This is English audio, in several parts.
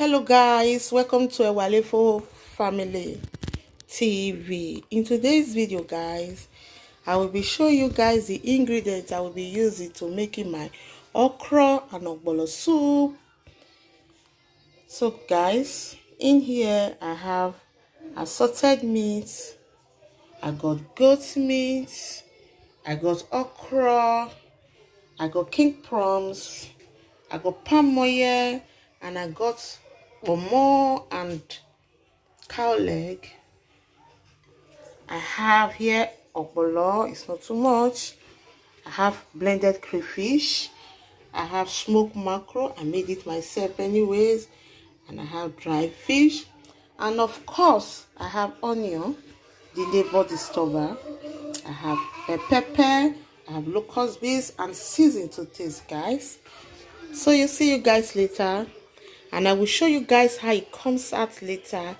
hello guys. Welcome to Ewalefo family tv in today's video guys i will be showing you guys the ingredients i will be using to making my okra and ogbono soup. So guys in here i have assorted meat. I got goat meat. I got okra. I got king prawns. I got palm oil. And I got more and cow leg. I have here ogbono, it's not too much. I have blended crayfish. I have smoked mackerel, I made it myself anyways. And I have dried fish. And of course, I have onion, the labor disturber. I have a pepper, I have locust beans and season to taste, guys. So you see you guys later and I will show you guys how it comes out later.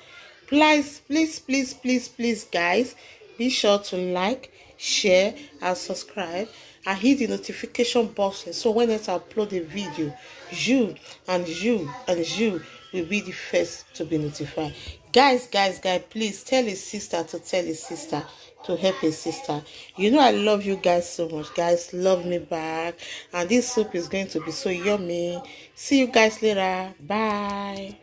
Please, please, please, please, please, guys, be sure to like, share, and subscribe. And hit the notification button so when I upload a video, you and you and you will be the first to be notified. Guys, guys, guys, please tell his sister to tell his sister to help his sister. You know I love you guys so much. Guys, love me back. And this soup is going to be so yummy. See you guys later. Bye.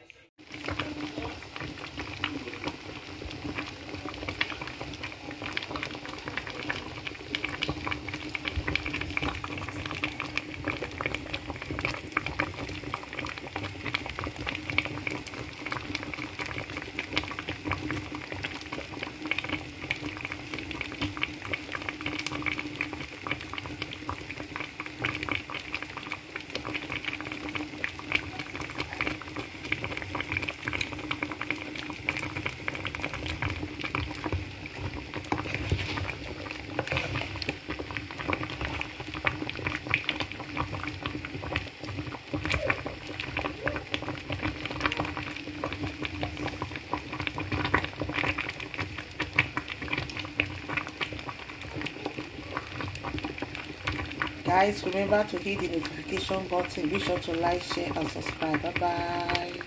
Guys remember to hit the notification button. Be sure to like share and subscribe. Bye bye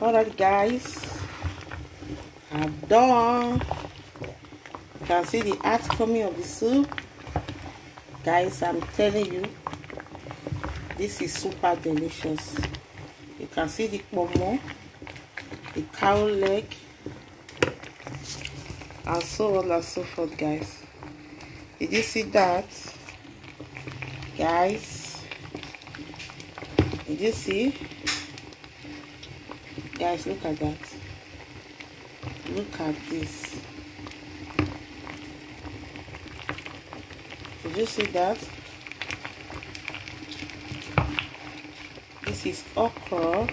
alright guys. I'm done. You can see the art coming of the soup. Guys i'm telling you this is super delicious. You can see the pomo the cow leg and so on and so forth guys. Did you see that? Guys. Did you see? Guys look at that. Look at this. Did you see that? This is okra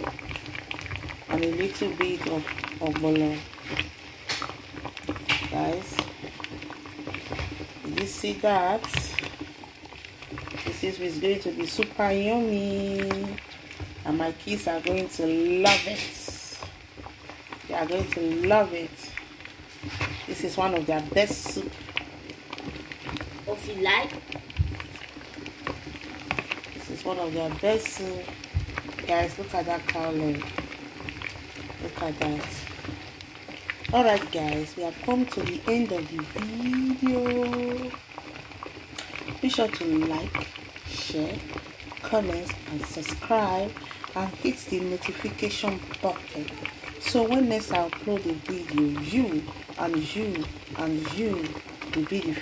and a little bit of ogbono guys you see that. This is going to be super yummy. And my kids are going to love it. They are going to love it. This is one of their best soup. If you like. This is one of their best soup. Guys look at that cow leg look at that. Alright guys we have come to the end of the video sure to like share comment and subscribe and hit the notification button. So when next i upload a video you and you and you will be the